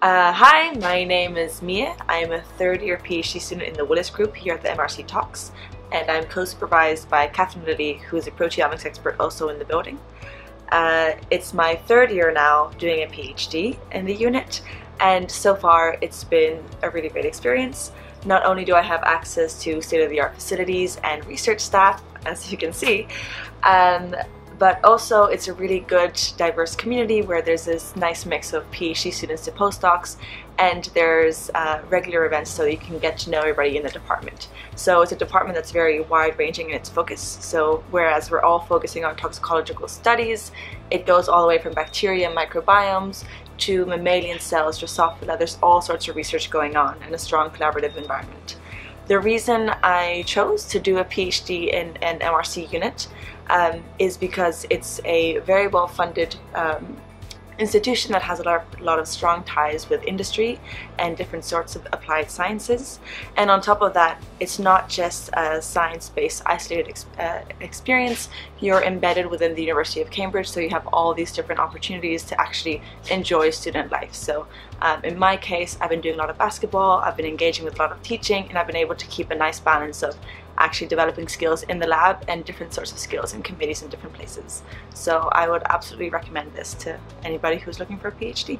Uh, hi, my name is Mie. I'm a third year PhD student in the Willis Group here at the MRC Tox, and I'm co-supervised by Kathryn Lilley, who is a proteomics expert also in the building. Uh, it's my third year now doing a PhD in the unit, and so far it's been a really great experience. Not only do I have access to state-of-the-art facilities and research staff, as you can see, um, but also it's a really good diverse community where there's this nice mix of PhD students to postdocs and there's uh, regular events so you can get to know everybody in the department. So it's a department that's very wide ranging in its focus. So whereas we're all focusing on toxicological studies, it goes all the way from bacteria microbiomes to mammalian cells, Drosophila, there's all sorts of research going on and a strong collaborative environment. The reason I chose to do a PhD in an MRC unit um, is because it's a very well funded um, institution that has a lot, of, a lot of strong ties with industry and different sorts of applied sciences. And on top of that, it's not just a science-based isolated ex uh, experience, you're embedded within the University of Cambridge, so you have all these different opportunities to actually enjoy student life. So um, in my case, I've been doing a lot of basketball, I've been engaging with a lot of teaching, and I've been able to keep a nice balance of actually developing skills in the lab and different sorts of skills in committees in different places. So I would absolutely recommend this to anybody who's looking for a PhD.